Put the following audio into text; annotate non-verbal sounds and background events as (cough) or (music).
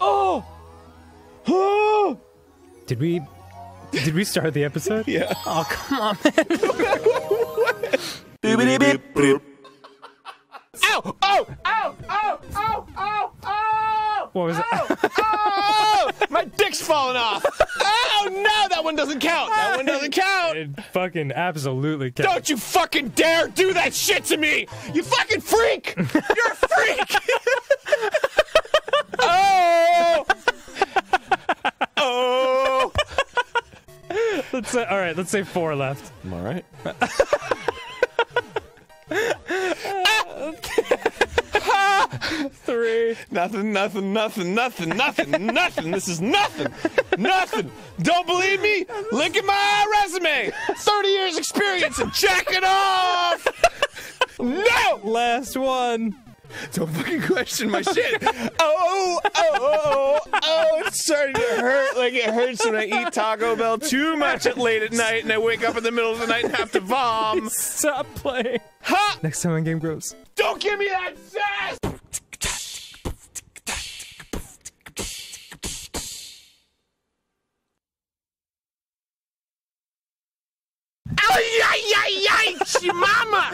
oh, oh. Did we? Did we start the episode? Yeah. Oh come on, man. What was it? Oh, (laughs) oh! My dick's falling off! Oh no! That one doesn't count! That one doesn't count! It fucking absolutely counts. Don't you fucking dare do that shit to me! You fucking freak! You're a freak! (laughs) oh! Oh! Let's say, all right. Let's say four left. I'm all right. (laughs) Ah. (laughs) Three. Nothing, nothing, nothing, nothing, nothing, nothing. This is nothing. Nothing. Don't believe me? Look at my resume. 30 years experience and check it off. No! Last one. Don't fucking question my shit. (laughs) Oh, oh, oh, oh, oh, oh, it's starting to hurt like it hurts when I eat Taco Bell too much at late at night and I wake up in the middle of the night and have to vom. Stop playing. Ha! Next time on Game Grumps. Don't give me that sass! Ай-яй-яй-яй, мама!